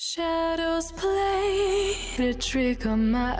Shadows play a trick on my eyes.